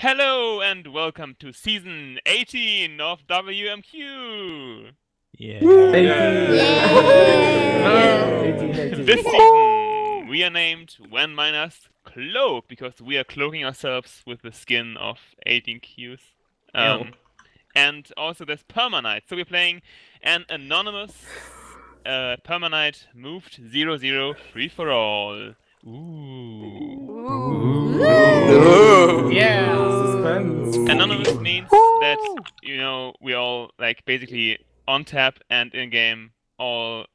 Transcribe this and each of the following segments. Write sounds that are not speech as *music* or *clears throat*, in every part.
Hello and welcome to season 18 of WMQ. Yeah. This season we are named When Miners Cloak because we are cloaking ourselves with the skin of 18 Qs. Um, and also there's Permanight. So we're playing an anonymous uh, Permanight moved 0-0 free for all. Ooh. Yeah. Anonymous like basically on tap and in game all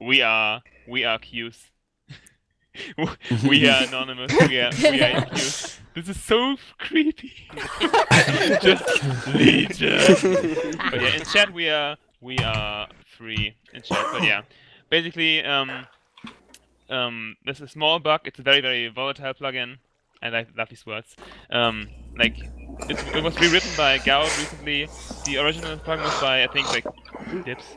we are we are Qs. *laughs* we are anonymous. We are we are *laughs* Qs. This is so creepy. *laughs* Just legion. but yeah, in chat we are we are free in chat. But yeah, basically um um this is a small bug. It's a very very volatile plugin. I like love these words. Um, like it, it was rewritten by Gao recently. The original plugin was by I think like Dips.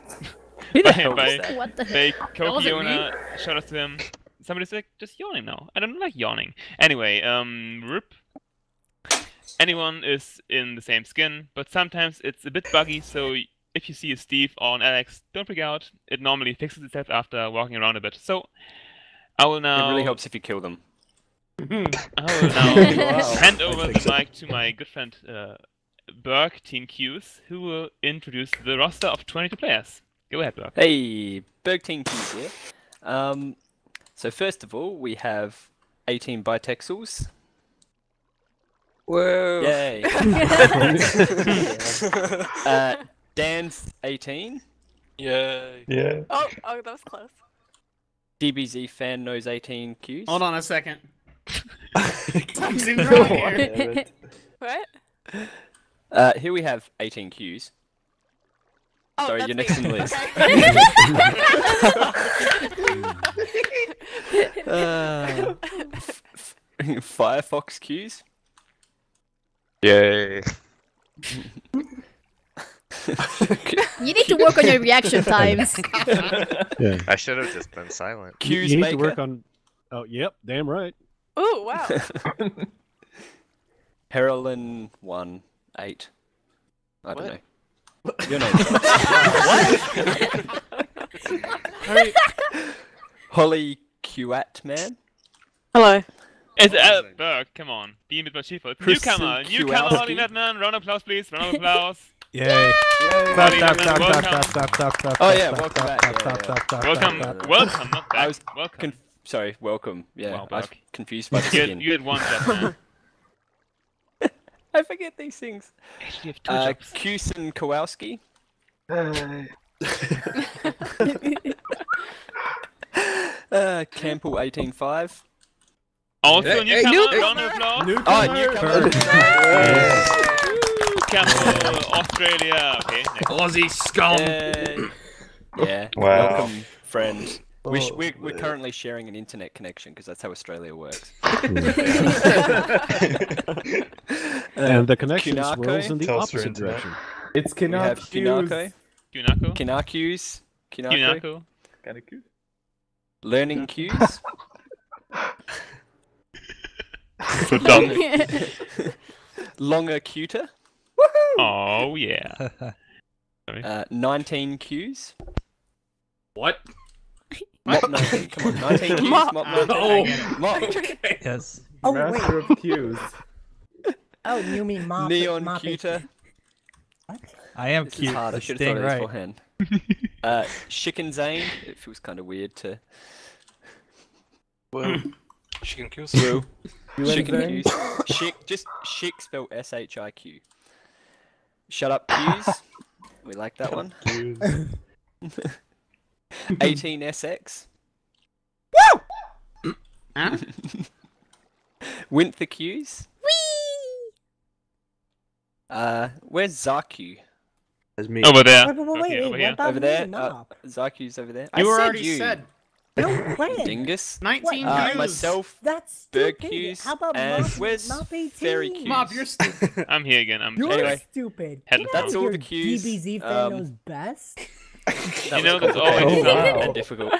*laughs* by by, What the by *laughs* Koki wasn't me. Yona. Shout out to him. Somebody's like just yawning now. I don't like yawning. Anyway, um, rip. Anyone is in the same skin, but sometimes it's a bit buggy. So if you see a Steve or an Alex, don't freak out. It normally fixes itself after walking around a bit. So I will now. It really helps if you kill them. I will now hand over the mic to my good friend uh, Berg Teen Qs, who will introduce the roster of 22 players. Go ahead, Berg. Hey, Berg Team Keys here. Um, so first of all, we have 18 bitexels. Whoa. Yay. *laughs* *laughs* uh, Dan's 18. Yay. Yeah. Oh, oh, that was close. DBZ fan knows 18 Qs. Hold on a second. *laughs* Something's wrong here. What? Uh, here we have 18 Qs. Oh, Sorry, that's you're me. next in the list. Okay. Uh, *laughs* Firefox Qs. Yay. *laughs* you need to work on your reaction times. Yeah. I should have just been silent. You, Qs you need maker. to work on. Oh, yep. Damn right. Ooh, wow. *laughs* Heralen 1 8. I don't What? know. Your name. Hurry. Holly Qat man. Hello. It's uh, Amazing. Berg, come on. Be a bit more cheerful. Kristen Newcomer, newcomer, Kowalski. Holly Redman. Round of applause, please. Round of applause. *laughs* Yay. Holly Stop, stop, Redman, stop, stop, welcome. stop, stop, stop, stop. Oh, yeah, stop, welcome stop, back, stop, yeah, stop, yeah. stop, stop, Welcome, stop, stop. welcome, not back. Was welcome. Con- sorry, welcome. Yeah, Wow, I was confused by the you, had, skin. you had one job, man. *laughs* I forget these things. Actually, you have two Uh, jobs. Kusin Kowalski. Uh, *laughs* Kampel 185. Also, Hey, hey, newcomer, newcomer! round of applause. Oh, newcomer. Kampel, *laughs* Australia. Okay, next. Aussie scum. Uh, *clears throat* yeah. Wow. Welcome, friend. We Oh, sh- we're, we're currently sharing an internet connection because that's how Australia works. *laughs* *laughs* And the connection Kunako? swirls in the Telstra opposite Internet. direction. It's We have Kinako. Kinako. Kinakus. Kinako. Kunako. Learning cues. So dumb. *laughs* Longer cuter. Woohoo! Oh yeah. Uh, 19 cues. What? Mop 19. Come on, 19 cues. Mop. Mop 19. Oh. Mop. Yes. Oh Master wait. of cues. Oh, you mean mop? Neon mop it. cuter. I am This is cute. hard. I It's should have dang thought of this right. beforehand. *laughs* Uh, Chicken Zane. It feels kind of weird to. Whoa. Chicken kills. True. You Chicken anything? cues. Chick. Just chic spelled S H I Q. Shut up, cues. *laughs* We like that one. *laughs* 18SX. Woo! Huh? *laughs* Winther cues. Uh, where's Zaku? That's me. Over there. Wait, wait, wait, Okay, wait, over here. Over there. Uh. Zaku's over there. You I said already you. said No, *laughs* when? Dingus. 19 Uh, views. myself. That's Berg stupid. How about and mop, where's mop 18? fairy cues? Mop, you're st- I'm here again. I'm You're Anyway. stupid. Headless you know That's that all your the cues, DBZ fan um, knows best. That You know, was that's always Oh, wow. and difficult.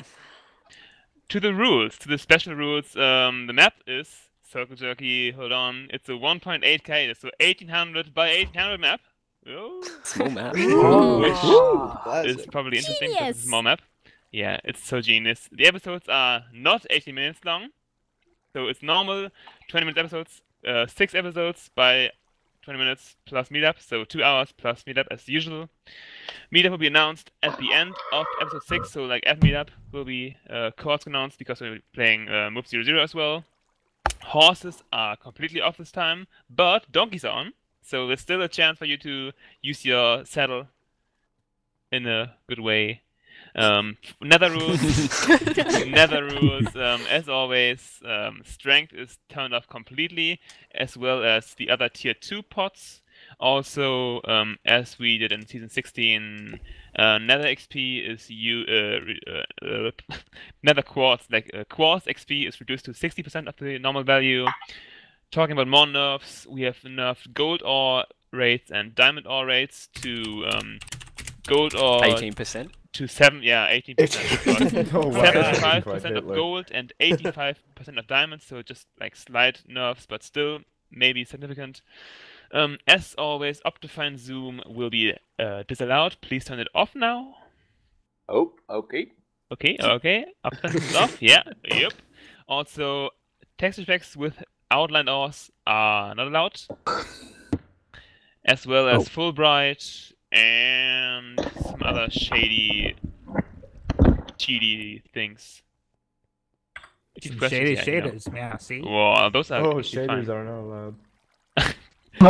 to the rules, to the special rules. Um, the map is Circle Jerky, hold on. It's a 1.8k, so 1800 by 1800 map. Oh, *laughs* Small map. which is probably interesting because it's a small map. Yeah, it's so genius. The episodes are not 80 minutes long, so it's normal 20 minute episodes, uh, six episodes by 20 minutes plus meetup, so two hours plus meetup as usual. Meetup will be announced at the end of episode six, so like at meetup will be uh, courts announced because we're playing uh, Move Zero Zero as well. Horses are completely off this time, but donkeys are on, so there's still a chance for you to use your saddle in a good way. Um, nether rules, *laughs* *laughs* nether rules. Um, as always, um, strength is turned off completely, as well as the other tier two pots. Also, um, as we did in season 16, uh, Nether XP is you uh, uh, uh, *laughs* Nether Quartz like uh, Quartz XP is reduced to 60% of the normal value. Talking about more nerfs, we have nerfed gold ore rates and diamond ore rates to um, gold ore 18%. To seven, yeah, 18%. Oh, wow. 75% of *laughs* gold and eighty-five *laughs* percent of diamonds, so just like slight nerfs, but still maybe significant. Um, as always, Optifine Zoom will be uh, disallowed. Please turn it off now. Oh, okay. Okay, okay. Optifine is *laughs* off. Yeah, yep. Also, texture packs with outline ores are not allowed, as well as Fullbright and some other shady, cheaty things. Shady yeah, you know. shaders, yeah, see? Well, those are Oh, actually fine. shaders are not allowed. *laughs*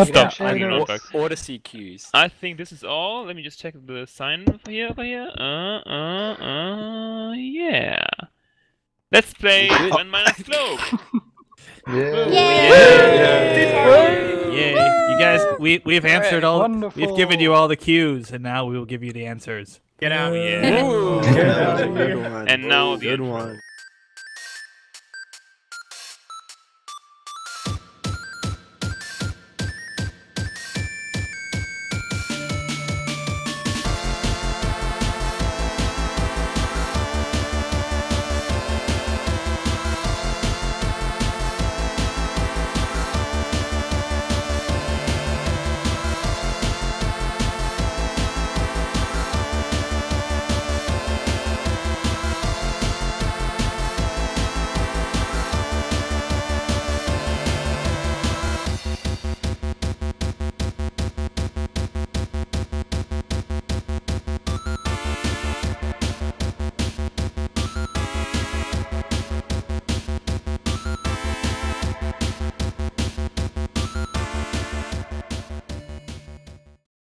Stop. Yeah, I don't know, Or- fuck. Odyssey queues. I think this is all. Let me just check the sign over here, over here. Uh, uh, uh, yeah. Let's play one Minus Slope. *laughs* Yay! You guys, we we've answered all. Wonderful. We've given you all the cues, and now we will give you the answers. Get out! Yeah. Yeah. Good one. And now the Good one.